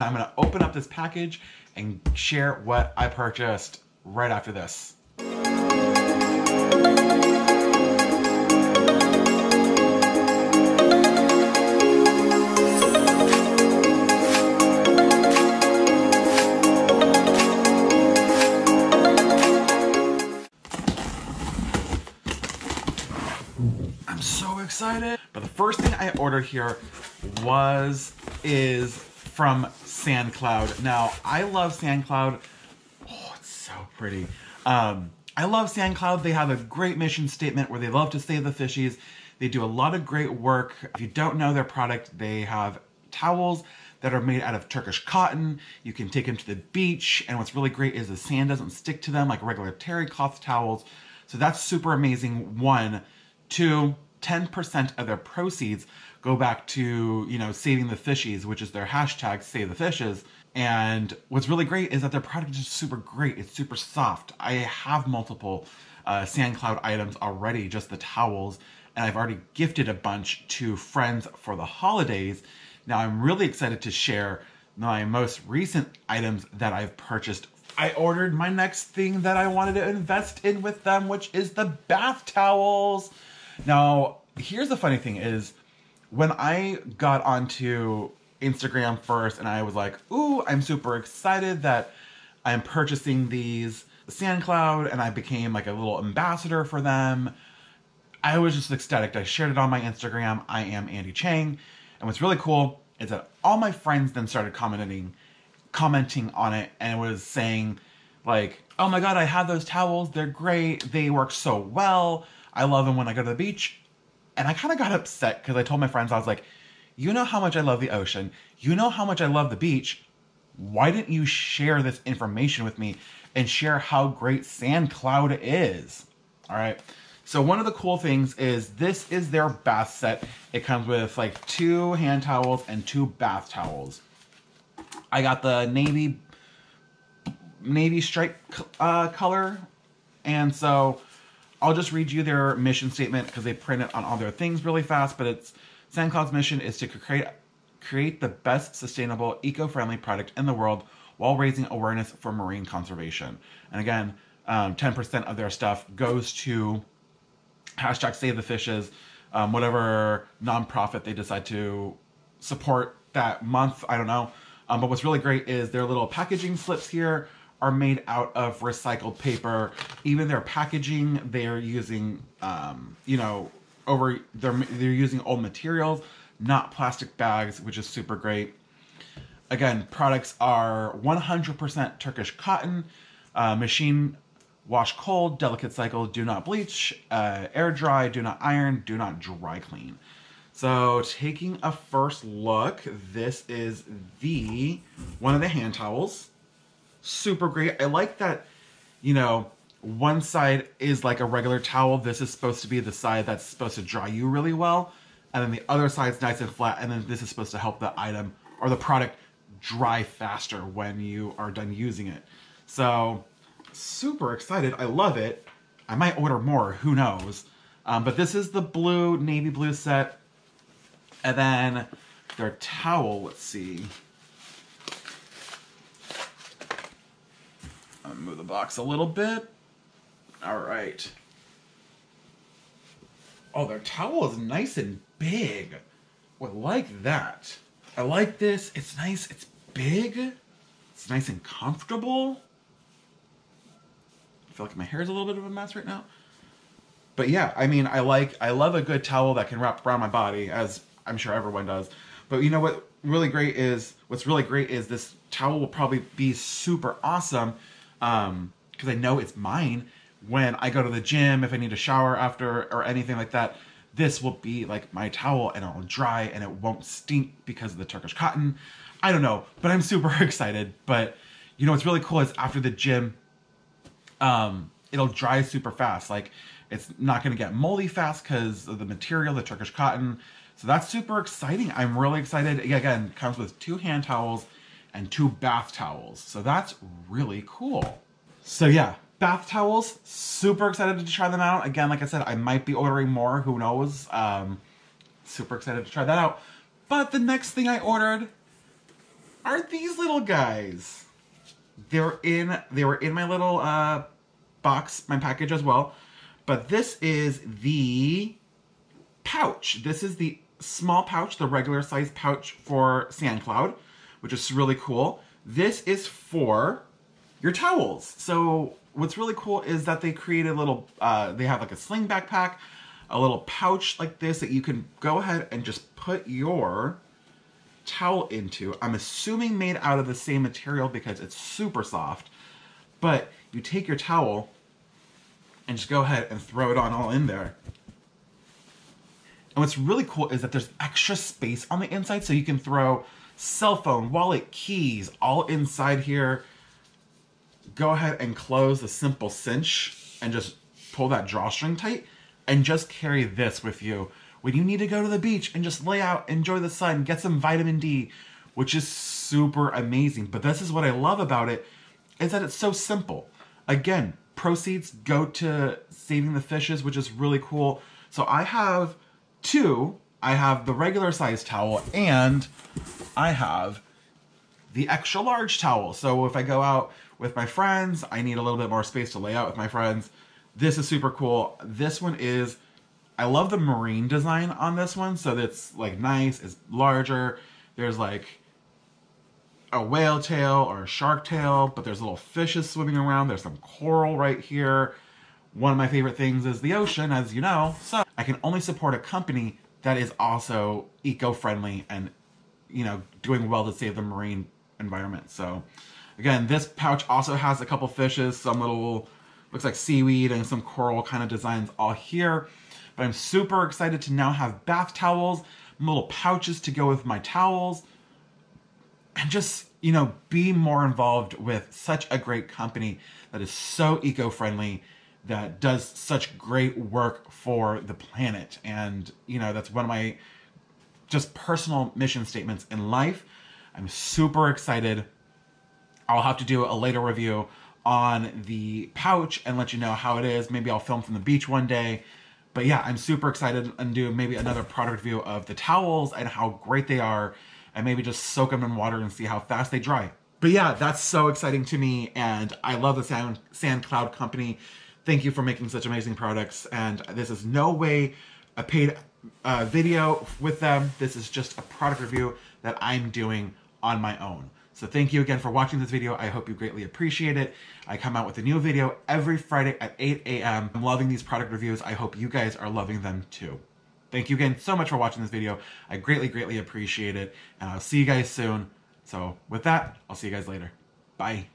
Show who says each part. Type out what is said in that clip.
Speaker 1: I'm gonna open up this package and share what I purchased right after this. I'm so excited. But the first thing I ordered here was, is from SandCloud. Now, I love SandCloud. Oh, it's so pretty. Um, I love SandCloud. They have a great mission statement where they love to save the fishies. They do a lot of great work. If you don't know their product, they have towels that are made out of Turkish cotton. You can take them to the beach, and what's really great is the sand doesn't stick to them like regular terry cloth towels. So that's super amazing. One, two, 10% of their proceeds go back to, you know, saving the fishies, which is their hashtag save the fishes. And what's really great is that their product is super great. It's super soft. I have multiple uh, SandCloud items already, just the towels, and I've already gifted a bunch to friends for the holidays. Now I'm really excited to share my most recent items that I've purchased. I ordered my next thing that I wanted to invest in with them, which is the bath towels. Now, here's the funny thing is when I got onto Instagram first and I was like, ooh, I'm super excited that I'm purchasing these SandCloud and I became like a little ambassador for them. I was just ecstatic. I shared it on my Instagram. I am Andy Cheng. And what's really cool is that all my friends then started commenting commenting on it and was saying like, "Oh my god, I have those towels. They're great. They work so well. I love them when I go to the beach." And I kind of got upset because I told my friends I was like, "You know how much I love the ocean. You know how much I love the beach. Why didn't you share this information with me and share how great Sand Cloud is?" All right. So one of the cool things is this is their bath set. It comes with like two hand towels and two bath towels. I got the navy navy stripe uh, color, and so I'll just read you their mission statement because they print it on all their things really fast. But it's SandCloud's mission is to create create the best sustainable, eco-friendly product in the world while raising awareness for marine conservation. And again, um, 10% of their stuff goes to hashtag save the fishes, um, whatever nonprofit they decide to support that month. I don't know. Um, but what's really great is their little packaging slips here are made out of recycled paper. Even their packaging, they're using, um, you know, over they're they're using old materials, not plastic bags, which is super great. Again, products are 100% Turkish cotton, uh, machine wash cold, delicate cycle, do not bleach, uh, air dry, do not iron, do not dry clean. So taking a first look, this is the one of the hand towels. Super great. I like that, you know, one side is like a regular towel. This is supposed to be the side that's supposed to dry you really well. And then the other side's nice and flat. And then this is supposed to help the item or the product dry faster when you are done using it. So super excited. I love it. I might order more, who knows. Um, but this is the blue, navy blue set. And then their towel, let's see. Move the box a little bit. All right. Oh, their towel is nice and big. I like that. I like this. It's nice. It's big. It's nice and comfortable. I feel like my hair is a little bit of a mess right now. But yeah, I mean, I like, I love a good towel that can wrap around my body, as I'm sure everyone does. But you know what really great is, what's really great is this towel will probably be super awesome because um, I know it's mine when I go to the gym, if I need a shower after or anything like that. This will be like my towel and it'll dry and it won't stink because of the Turkish cotton. I don't know, but I'm super excited. But you know what's really cool is after the gym, um, it'll dry super fast. Like it's not to get moldy fast because of the material, the Turkish cotton. So that's super exciting. I'm really excited. Again, comes with two hand towels and two bath towels. So that's really cool. So yeah, bath towels, super excited to try them out. Again, like I said, I might be ordering more, who knows. Um, super excited to try that out. But the next thing I ordered are these little guys. They're in, they were in my little uh, box, my package as well. But this is the pouch. This is the small pouch, the regular size pouch for SandCloud, which is really cool. This is for your towels. So what's really cool is that they created a little, uh, they have like a sling backpack, a little pouch like this that you can go ahead and just put your towel into. I'm assuming made out of the same material because it's super soft. But you take your towel and just go ahead and throw it on all in there. And what's really cool is that there's extra space on the inside so you can throw cell phone, wallet, keys all inside here. Go ahead and close the simple cinch and just pull that drawstring tight and just carry this with you when you need to go to the beach and just lay out, enjoy the sun, get some vitamin D, which is super amazing. But this is what I love about it is that it's so simple. Again, proceeds go to saving the fishes, which is really cool. So I have two. I have the regular size towel and I have the extra large towel. So if I go out with my friends, I need a little bit more space to lay out with my friends. This is super cool. This one is, I love the marine design on this one. So it's like nice, it's larger. There's like a whale tail or a shark tail, but there's little fishes swimming around. There's some coral right here. One of my favorite things is the ocean, as you know. So I can only support a company that is also eco-friendly and, you know, doing well to save the marine environment. So again, this pouch also has a couple fishes, some little, looks like seaweed and some coral kind of designs all here. But I'm super excited to now have bath towels, little pouches to go with my towels and just, you know, be more involved with such a great company that is so eco-friendly, that does such great work for the planet. And, you know, that's one of my just personal mission statements in life. I'm super excited. I'll have to do a later review on the pouch and let you know how it is. Maybe I'll film from the beach one day. But yeah, I'm super excited and do maybe another product review of the towels and how great they are and maybe just soak them in water and see how fast they dry. But yeah, that's so exciting to me, and I love the Sand, Cloud company. Thank you for making such amazing products, and this is no way a paid uh, video with them. This is just a product review that I'm doing on my own. So thank you again for watching this video. I hope you greatly appreciate it. I come out with a new video every Friday at 8 a.m. I'm loving these product reviews. I hope you guys are loving them too. Thank you again so much for watching this video. I greatly, greatly appreciate it. And I'll see you guys soon. So with that, I'll see you guys later. Bye.